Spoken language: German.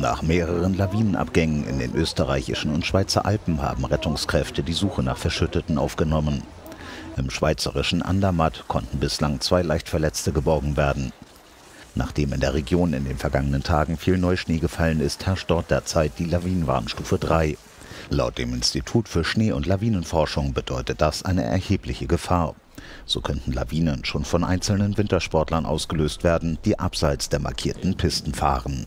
Nach mehreren Lawinenabgängen in den österreichischen und Schweizer Alpen haben Rettungskräfte die Suche nach Verschütteten aufgenommen. Im schweizerischen Andermatt konnten bislang zwei Leichtverletzte geborgen werden. Nachdem in der Region in den vergangenen Tagen viel Neuschnee gefallen ist, herrscht dort derzeit die Lawinenwarnstufe 3. Laut dem Institut für Schnee- und Lawinenforschung bedeutet das eine erhebliche Gefahr. So könnten Lawinen schon von einzelnen Wintersportlern ausgelöst werden, die abseits der markierten Pisten fahren.